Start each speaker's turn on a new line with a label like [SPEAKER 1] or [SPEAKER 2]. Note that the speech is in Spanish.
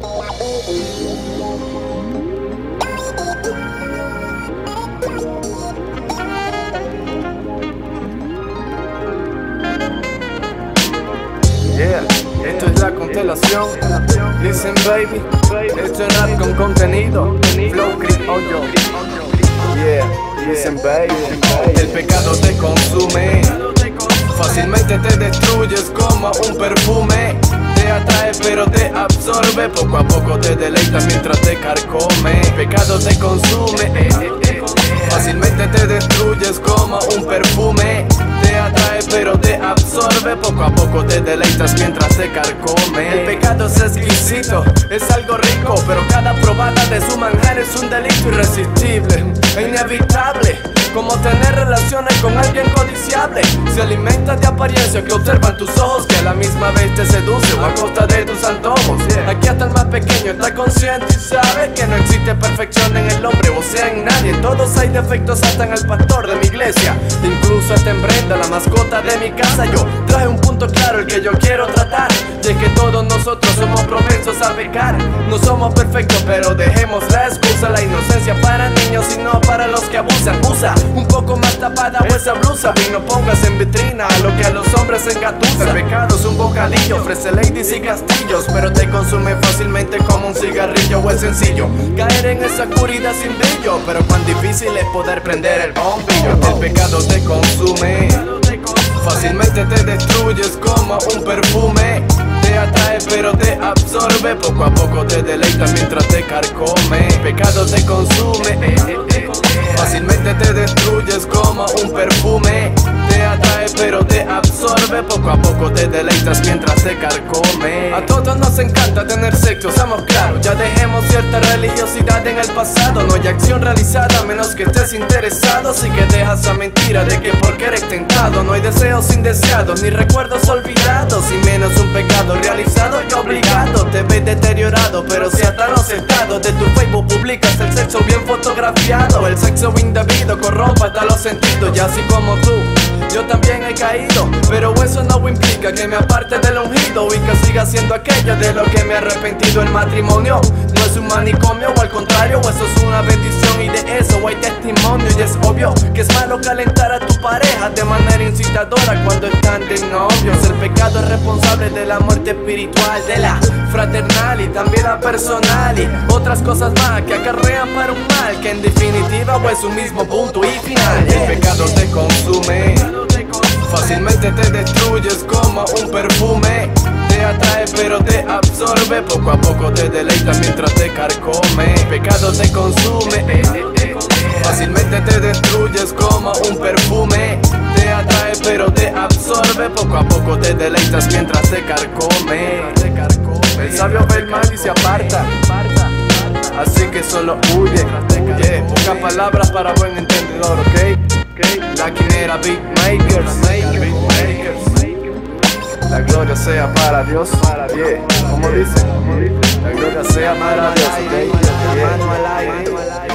[SPEAKER 1] Yeah, esto es la constelación. Listen, baby, esto es rap con contenido. Flow criollo. Yeah, listen, baby. El pecado te consume. Fácilmente te destruyes como un perfume. Te atrae pero te absorbe. Poco a poco te deleita mientras te carcome. Pecado te consume. Fácilmente te destruyes como un perfume. Te atrae pero te absorbe. Poco a poco te deleitas mientras te carcome. El pecado es exquisito, es algo rico. Pero cada probada de su manjar es un delito irresistible e inevitable. Como tener relaciones con alguien codiciable Se alimenta de apariencia que observan tus ojos Que a la misma vez está consciente y sabe Que no existe perfección en el hombre o sea en nadie. Todos hay defectos hasta en el pastor de mi iglesia. Incluso hasta en la mascota de mi casa. Yo traje un punto claro el que yo quiero tratar Y es que todos nosotros somos propensos a pecar. No somos perfectos pero dejemos la excusa La inocencia para para los que abusan. Usa un poco más tapada o esa blusa. Y no pongas en vitrina lo que a los hombres engatusa. El pecado es un bocadillo, ofrece ladies y castillos. Pero te consume fácilmente como un cigarrillo o es sencillo. Caer en esa oscuridad sin brillo. Pero cuán difícil es poder prender el bombillo. El pecado te consume. Fácilmente te destruyes como un perfume. Te atrae pero te absorbe. Poco a poco te deleita mientras te carcome. Pecado te consume. Eh, eh, eh. Fácilmente te destruyes como un perfume. Te atrae pero absorbe Poco a poco te deleitas mientras te carcome. A todos nos encanta tener sexo, seamos claros Ya dejemos cierta religiosidad en el pasado. No hay acción realizada a menos que estés interesado. Así que dejas esa mentira de que porque eres tentado No hay deseos indeseados ni recuerdos olvidados Y menos un pecado realizado y obligado. Te ves deteriorado pero si hasta los estados de tu Facebook publicas el sexo bien fotografiado. El sexo indebido corrompe hasta los sentidos Y así como tú yo también he caído, pero eso no implica que me aparte del ungido y que siga siendo aquello de lo que me he arrepentido. El matrimonio no es un manicomio, o al contrario, eso es una bendición y de eso hay testimonio. Y es obvio que es malo calentar a tu pareja de manera incitadora cuando están de novios. El pecado es responsable de la muerte espiritual, de la fraternal y también la personal y otras cosas más que acarrean para un mal que en definitiva es su mismo punto y final. El pecado te consume. Fácilmente te destruyes como un perfume. Te atrae pero te absorbe. Poco a poco te deleita mientras te carcome. Pecado te consume. Fácilmente te destruyes como un perfume. Te atrae pero te absorbe. Poco a poco te deleitas mientras te carcome. El sabio ve el mal y se aparta. Así que solo huye, huye Pocas palabras para buen entendedor, ¿ok? La quinera Big Makers, gloria sea para Dios, yeah. como dice, la gloria sea para Dios, okay? yeah.